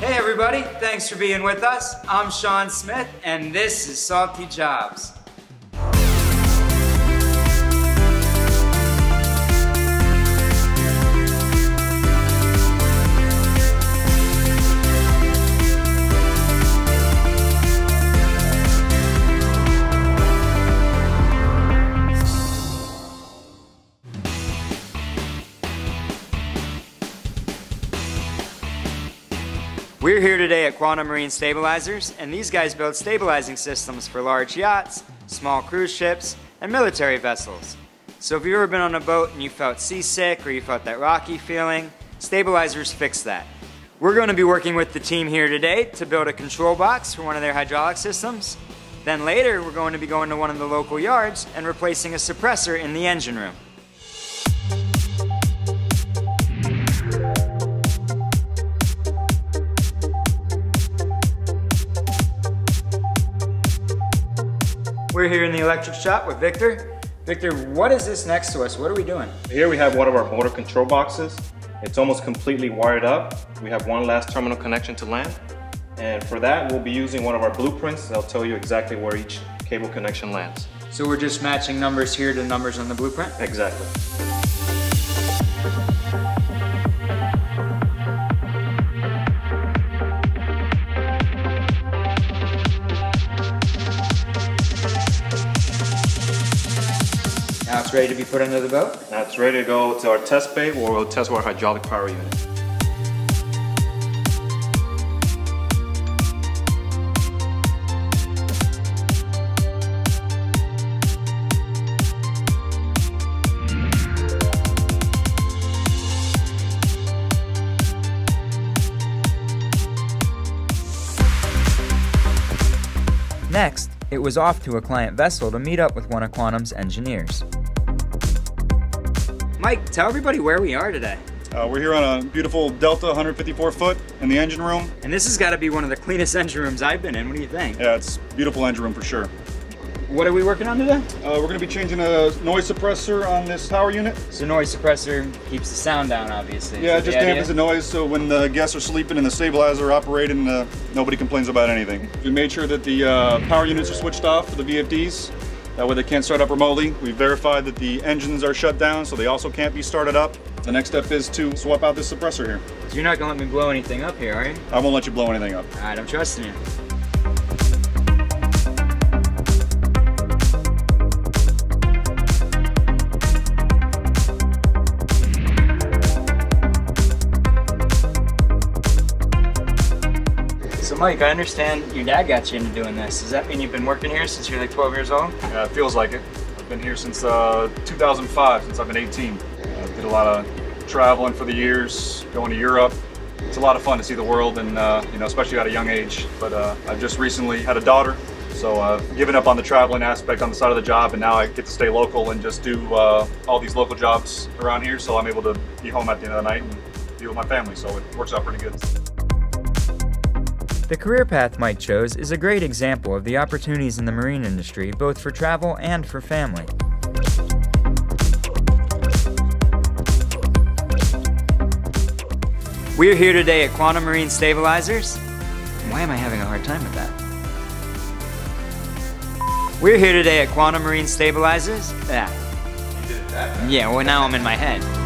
Hey everybody, thanks for being with us. I'm Sean Smith and this is Salty Jobs. We're here today at Quantum Marine Stabilizers, and these guys build stabilizing systems for large yachts, small cruise ships, and military vessels. So if you've ever been on a boat and you felt seasick or you felt that rocky feeling, stabilizers fix that. We're going to be working with the team here today to build a control box for one of their hydraulic systems. Then later, we're going to be going to one of the local yards and replacing a suppressor in the engine room. We're here in the electric shop with Victor. Victor, what is this next to us? What are we doing? Here we have one of our motor control boxes. It's almost completely wired up. We have one last terminal connection to land. And for that, we'll be using one of our blueprints. They'll tell you exactly where each cable connection lands. So we're just matching numbers here to numbers on the blueprint? Exactly. It's ready to be put under the boat? Now it's ready to go to our test bay where we'll test our hydraulic power unit. Next, it was off to a client vessel to meet up with one of Quantum's engineers. Mike, tell everybody where we are today. Uh, we're here on a beautiful Delta 154 foot in the engine room. And this has got to be one of the cleanest engine rooms I've been in. What do you think? Yeah, it's beautiful engine room for sure. What are we working on today? Uh, we're going to be changing a noise suppressor on this power unit. So noise suppressor keeps the sound down, obviously. Yeah, it just the dampens the noise so when the guests are sleeping and the stabilizer operating, uh, nobody complains about anything. We made sure that the uh, power units are switched off for the VFDs. That way they can't start up remotely. We verified that the engines are shut down so they also can't be started up. The next step is to swap out this suppressor here. You're not going to let me blow anything up here, are you? I won't let you blow anything up. All right, I'm trusting you. So Mike, I understand your dad got you into doing this. Does that mean you've been working here since you're like 12 years old? Yeah, it feels like it. I've been here since uh, 2005, since I've been 18. I did a lot of traveling for the years, going to Europe. It's a lot of fun to see the world, and uh, you know, especially at a young age. But uh, I've just recently had a daughter, so I've given up on the traveling aspect on the side of the job, and now I get to stay local and just do uh, all these local jobs around here. So I'm able to be home at the end of the night and be with my family. So it works out pretty good. The career path Mike chose is a great example of the opportunities in the marine industry, both for travel and for family. We're here today at Quantum Marine Stabilizers. Why am I having a hard time with that? We're here today at Quantum Marine Stabilizers. Yeah. Yeah, well now I'm in my head.